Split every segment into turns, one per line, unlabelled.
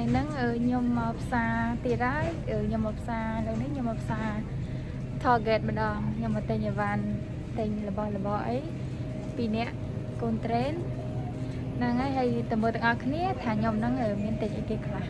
ថ្ងៃហ្នឹងខ្ញុំមកផ្សារទៀតហើយខ្ញុំមកផ្សារនៅនេះខ្ញុំមកផ្សារ Target ម្ដងខ្ញុំមកទិញអីវ៉ាន់ទិញរបស់របរអីពីរនាក់កូនត្រេនហ្នឹងហើយហើយតើមើលទាំងអស់គ្នាថាខ្ញុំហ្នឹងមានទិញអីគេខ្លះ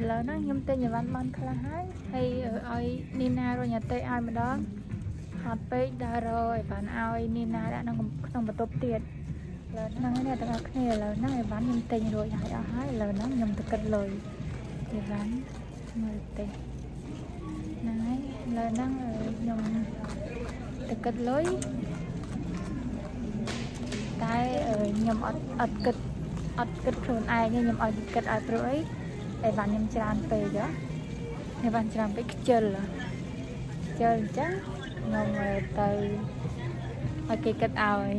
ឥឡូវហ្នឹងខ្ញុំទិញអីវ៉ាន់បានខ្លះហើយហើយឲ្យនីណារញ៉ាតេឲ្យម្ដងហត់ពេកដើររកអីវ៉ាន់ឲ្យនីណាដាក់ក្នុងក្នុងបន្ទប់ទៀតឥឡូវហ្នឹងនេះទាំងអស់គ្នាឥឡូវហ្នឹងអីវ៉ាន់ខ្ញុំទិញរួចហើយអស់ហើយឥឡូវហ្នឹងខ្ញុំទៅគិតលុយអីវ៉ាន់មើលទេហ្នឹងហើយឥឡូវហ្នឹងខ្ញុំទៅគិតលុយតែខ្ញុំអត់អត់គិតអត់គិតខ្លួនឯងខ្ញុំឲ្យគិតឲ្យព្រោះអី អីវ៉ាន់ខ្ញុំច្រើនពេកហ៎អីវ៉ាន់ច្រើនពេកខ្ជិលខ្ជិលអញ្ចឹងខ្ញុំទៅឲ្យគេគិតឲ្យ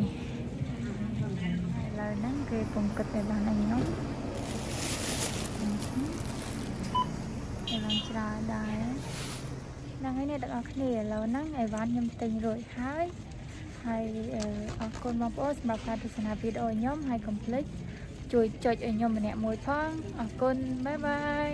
ឥឡូវហ្នឹងគេកុំគិតអីវ៉ាន់ឲ្យខ្ញុំអីវ៉ាន់ច្រើនដែរហ្នឹងហើយនេះទាំងអស់គ្នាឥឡូវហ្នឹងអីវ៉ាន់ខ្ញុំទិញរួចហើយហើយអរគុណបងប្អូនសម្រាប់ការទស្សនាវីដេអូខ្ញុំហើយកុំភ្លេច ជួយចុចឲ្យខ្ញុំម្នាក់មួយផងអរគុណបាយបាយ